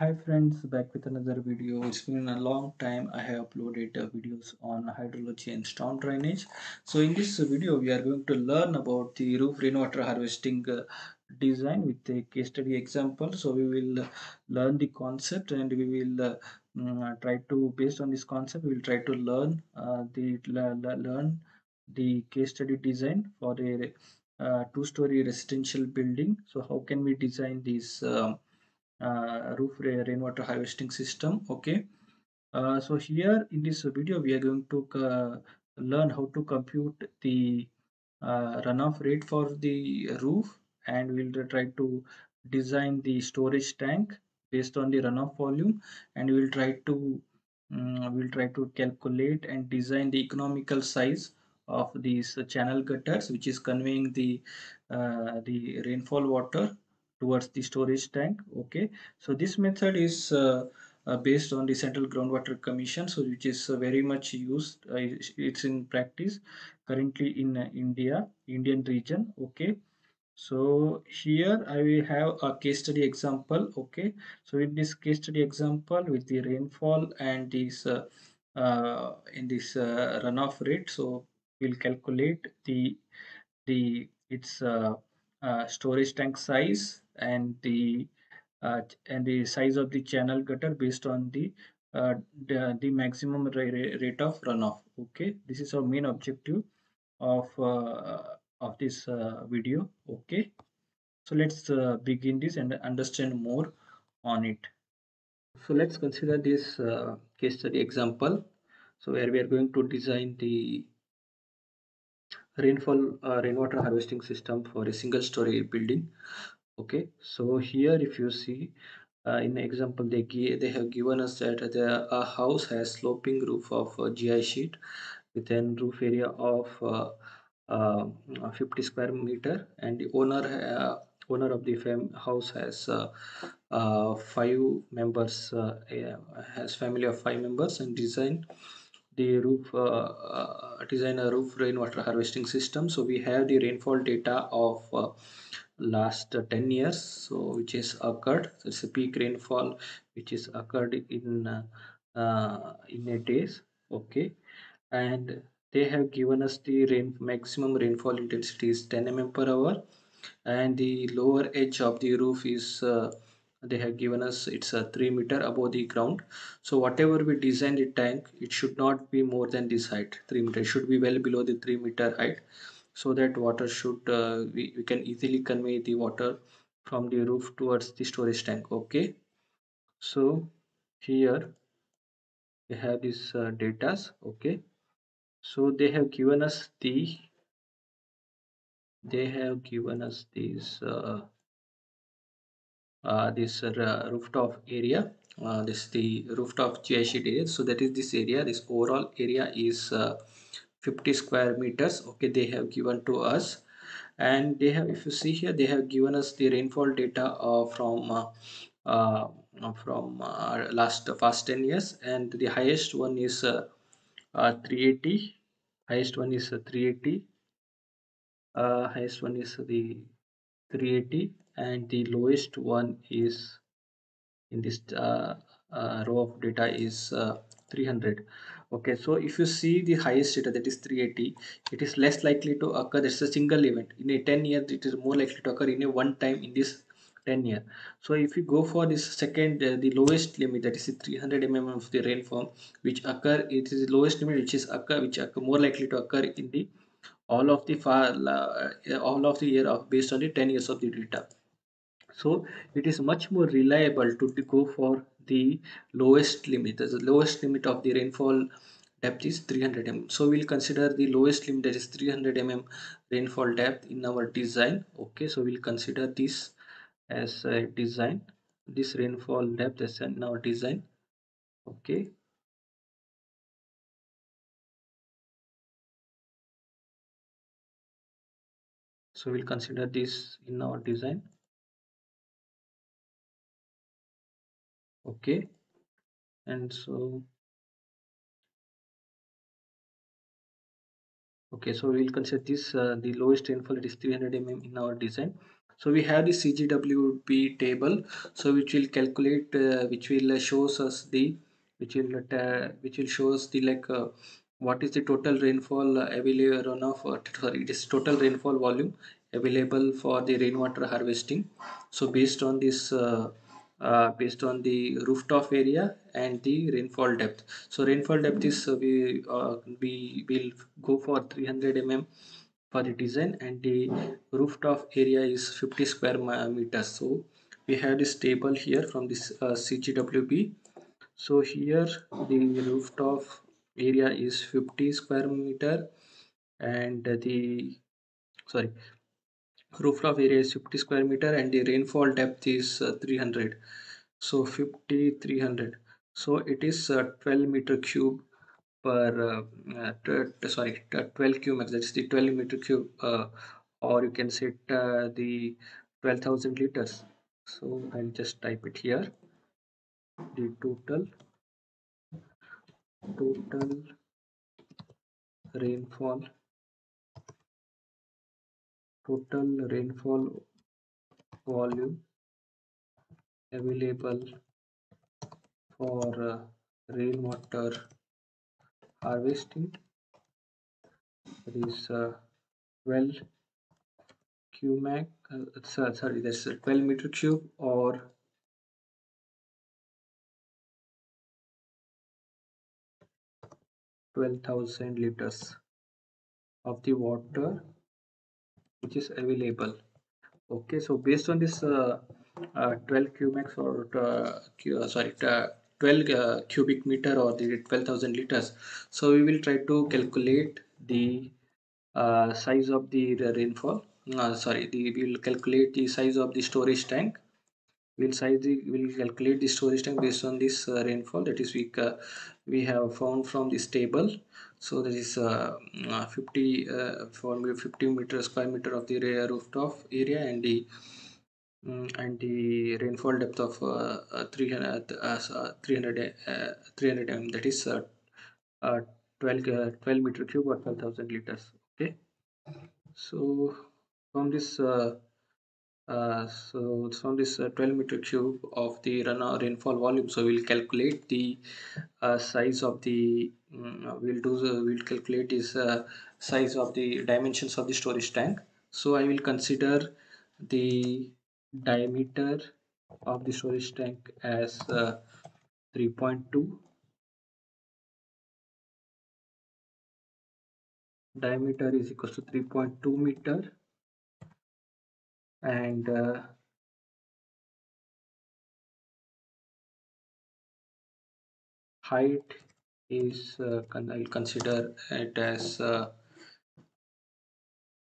Hi friends, back with another video. It's been a long time I have uploaded uh, videos on hydrology and storm drainage. So in this video we are going to learn about the roof rainwater harvesting uh, design with a case study example. So we will uh, learn the concept and we will uh, mm, try to based on this concept we will try to learn uh, the learn the case study design for a uh, two-story residential building. So how can we design this um, uh, roof rainwater harvesting system okay? Uh, so here in this video we are going to uh, learn how to compute the uh, runoff rate for the roof and we'll try to design the storage tank based on the runoff volume and we'll try to um, we'll try to calculate and design the economical size of these channel gutters which is conveying the uh, the rainfall water towards the storage tank okay? So this method is uh, uh, based on the central groundwater commission so which is uh, very much used uh, it's in practice currently in uh, india indian region okay? So here i will have a case study example okay? So in this case study example with the rainfall and this uh, in this runoff rate so we'll calculate the the its storage tank size and the uh, and the size of the channel gutter based on the uh, the, the, maximum rate of runoff. Okay? This is our main objective of uh, of this uh, video. Okay? So let's uh, begin this and understand more on it. So let's consider this case study example. So where we are going to design the rainfall uh, rainwater harvesting system for a single story building okay so here if you see uh, in the example they give, they have given us that the a house has sloping roof of uh, gi sheet with an roof area of uh, uh 50 square meter and the owner uh, owner of the house has uh, five members has family of five members and design the roof uh, uh, design a roof rainwater harvesting system. So we have the rainfall data of uh, last 10 years so which is occurred. So it's a peak rainfall which is occurred in uh, in a days okay? And they have given us the rain maximum rainfall intensity is 10 mm per hour. And the lower edge of the roof is uh, they have given us it's a 3 meter above the ground. So whatever we design the tank it should not be more than this height 3 meter. It should be well below the 3 meter height so that water should uh, we, we can easily convey the water from the roof towards the storage tank okay? So here we have this uh, datas okay? So they have given us the they have given us this uh, uh, this uh, rooftop area uh, this is the rooftop GI sheet area so that is this area. This overall area is uh, 50 square meters okay they have given to us. And they have if you see here they have given us the rainfall data uh, from uh, uh from uh, last past 10 years. And the highest one is uh, 380 highest one is 380 highest one is the 380 and the lowest one is in this uh, uh, row of data is uh, 300 okay so if you see the highest data that is 380 it is less likely to occur. That's a single event. In a 10 year it is more likely to occur in a one time in this 10 year. So if you go for this second uh, the lowest limit that is 300 mm of the rainfall which occur it is the lowest limit which is occur which occur more likely to occur in the all of the far uh, all of the year of based on the 10 years of the data so it is much more reliable to, go for the lowest limit. The lowest limit of the rainfall depth is 300 mm so we'll consider the lowest limit that is 300 mm rainfall depth in our design. Okay so we'll consider this as a design. This rainfall depth as in our design. Okay. So we'll consider this in our design okay. And so okay so we'll consider this uh, the lowest rainfall it is 300 mm in our design. So we have the cgwb table so which will calculate uh, which will uh, shows us the which will uh, which will shows the like uh, what is the total rainfall available runoff uh, sorry it is total rainfall volume available for the rainwater harvesting. So based on this uh, based on the rooftop area and the rainfall depth. So rainfall depth is uh, we uh, we will go for 300 mm for the design and the rooftop area is 50 square meters. So we have this table here from this cgwb so here the rooftop area is 50 square meter and the sorry rooftop area is 50 square meter and the rainfall depth is uh, 300 so 50 300 so it is uh, 12 meter cube per uh, uh sorry 12 cubic that's the 12 meter cube uh, or you can uh, the 12000 liters. So i'll just type it here. The total total rainfall total rainfall volume available for uh, rainwater harvesting. That is uh, 12 cubic uh, sorry that's 12 meter cube or 12,000 liters of the water which is available. Okay so based on this uh, uh, 12 cubic or uh, uh sorry uh, 12 uh, cubic meter or the 12,000 liters so we will try to calculate the size of the, rainfall. Sorry the, we will calculate the size of the storage tank. We'll size the we'll calculate the storage tank based on this rainfall. That is we we have found from this table so that is uh, uh 50 uh, for 50 meter square meter of the rooftop area and the um, and the rainfall depth of uh, 300 300 300 m that is 12 12 meter cube or 12000 liters okay? So from this uh, so from this uh, 12 meter cube of the rainfall volume. So we'll calculate the uh, size of the um, we'll do the, we'll calculate uh, size of the dimensions of the storage tank. So i will consider the diameter of the storage tank as uh, 3.2 diameter is equal to 3.2 meter and uh, height is uh, I'll consider it as uh,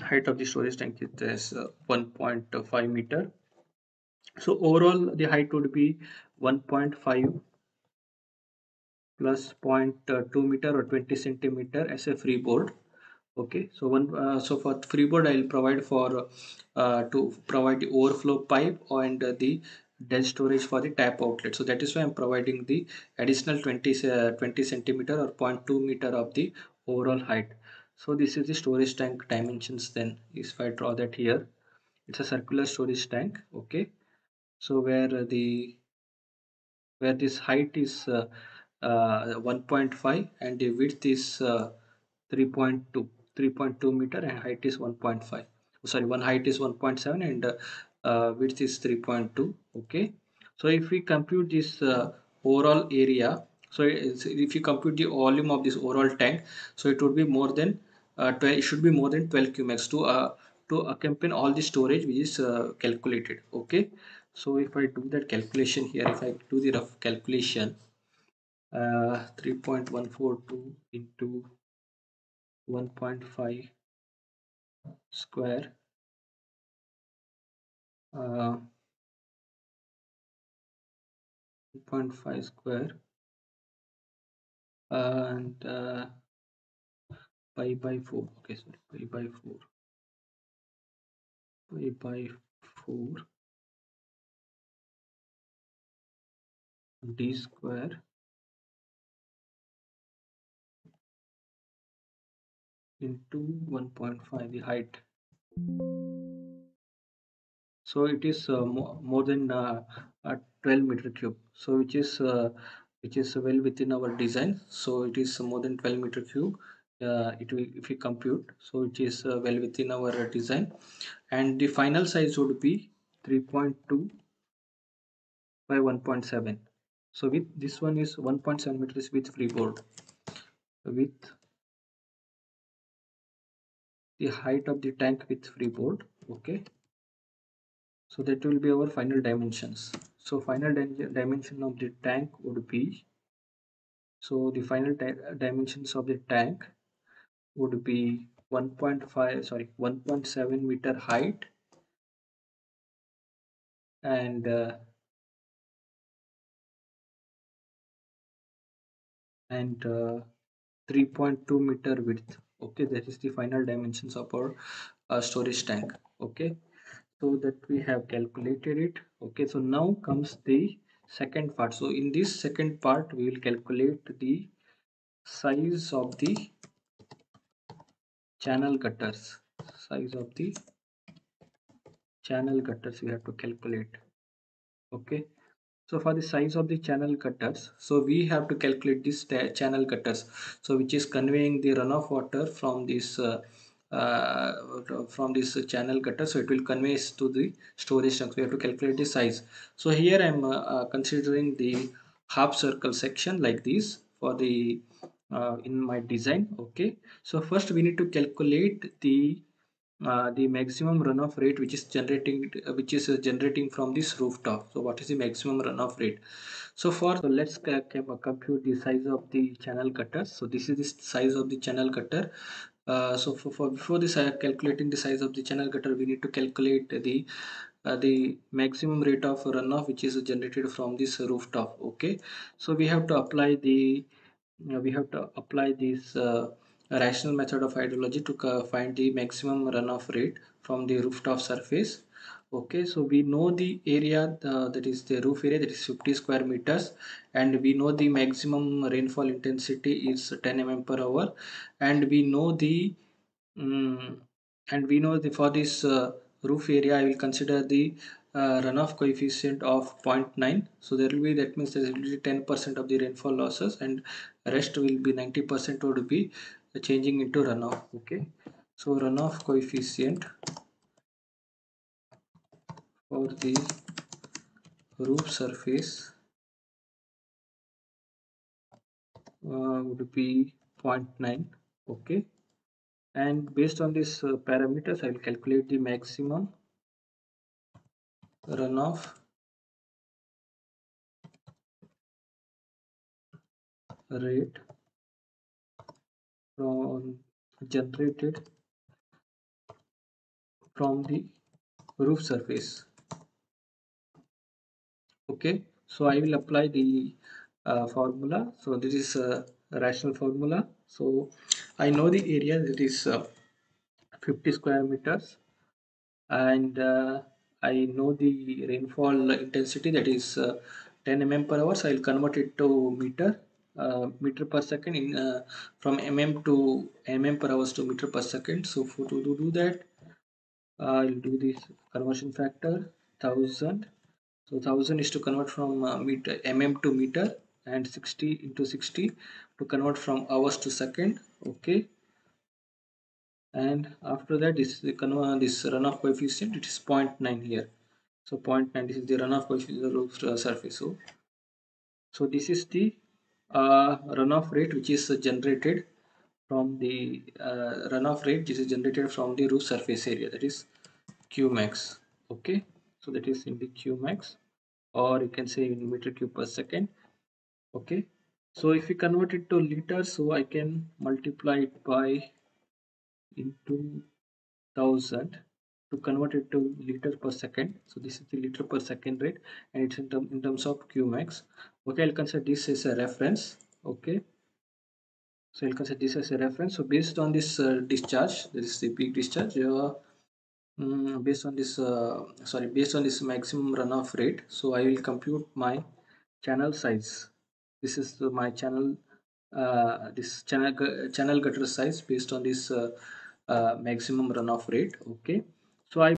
height of the storage tank is uh, 1.5 meter. So overall the height would be 1.5 plus 0.2 meter or 20 centimeter as a freeboard okay so one uh, so for freeboard i'll provide for uh, to provide the overflow pipe and uh, the dead storage for the tap outlet. So that is why i'm providing the additional 20 uh, 20 centimeter or 0.2 meter of the overall height. So this is the storage tank dimensions then if i draw that here. It's a circular storage tank okay? So where the where this height is uh, uh, 1.5 and the width is 3.2 3.2 meter and height is 1.5 sorry one height is 1.7 and uh, uh, width is 3.2 okay? So if we compute this uh, overall area so if you compute the volume of this overall tank so it would be more than uh, 12 it should be more than 12 cumex to uh, to accompany all the storage which is uh, calculated okay? So if i do that calculation here if i do the rough calculation 3.142 into 1.5 square. Uh, 1.5 square. And uh, pi by 4 okay sorry pi by 4 pi by 4 d square into 1.5 the height. So it is uh, mo more than uh, uh, 12 meter cube. So which is uh, which is well within our design. So it is more than 12 meter cube. Uh, it will if we compute so it is uh, well within our design. And the final size would be 3.2 by 1.7 so with this one is 1.7 meters with freeboard. With the height of the tank with freeboard okay? So that will be our final dimensions. So final dimension of the tank would be so the final di dimensions of the tank would be 1.5 sorry 1.7 meter height and uh, and uh, 3.2 meter width okay that is the final dimensions of our uh, storage tank okay? So that we have calculated it okay? So now comes the second part. So in this second part we will calculate the size of the channel gutters size of the channel gutters we have to calculate okay so for the size of the channel gutters so we have to calculate this channel gutters so which is conveying the runoff water from this uh, uh, from this channel gutter so it will convey to the storage tank. So we have to calculate the size. So here i'm uh, uh, considering the half circle section like this for the uh, in my design. Okay. So first we need to calculate the uh, the maximum runoff rate which is generating uh, which is uh, generating from this rooftop. So what is the maximum runoff rate? So for so let's compute the size of the channel gutter. So this is the size of the channel gutter. Uh, so for, for before this uh, calculating the size of the channel gutter we need to calculate the uh, the maximum rate of runoff which is generated from this rooftop. Okay. So we have to apply the we have to apply this uh, rational method of hydrology to find the maximum runoff rate from the rooftop surface. Okay so we know the area that is the roof area that is 50 square meters and we know the maximum rainfall intensity is 10 mm per hour and we know the um, and we know the for this uh, roof area i will consider the uh, runoff coefficient of 0.9 so there will be that means there will be 10 percent of the rainfall losses and rest will be 90 percent would be changing into runoff okay? So runoff coefficient for the roof surface uh, would be 0.9 okay? And based on these uh, parameters I will calculate the maximum runoff rate from generated from the roof surface. Okay so i will apply the uh, formula. So this is a rational formula. So i know the area that is uh, 50 square meters and uh, i know the rainfall intensity that is uh, 10 mm per hour. So i'll convert it to meter meter per second in uh, from mm to mm per hours to meter per second. So for to do that i'll do this conversion factor 1000 so 1000 is to convert from uh, meter mm to meter and 60 into 60 to convert from hours to second okay? And after that this this runoff coefficient it is 0.9 here. So 0.9 this is the runoff coefficient of the uh, surface. So so this is the uh, runoff rate which is generated from the uh, runoff rate which is generated from the roof surface area that is qmax okay? So that is in the qmax or you can say in meter cube per second okay? So if we convert it to liter so i can multiply it by into thousand to convert it to liter per second. So this is the liter per second rate and it's in, term, in terms of qmax okay i'll consider this as a reference. Okay. So i'll consider this as a reference. So based on this uh, discharge this is the peak discharge uh, Mm, based on this uh, sorry based on this maximum runoff rate so I will compute my channel size. This is the, my channel uh, this channel channel gutter size based on this uh, uh maximum runoff rate. Okay. So I